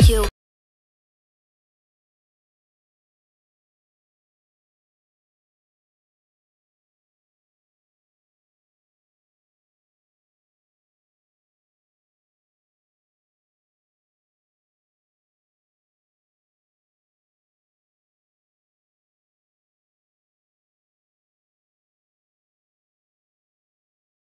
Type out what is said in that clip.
like you.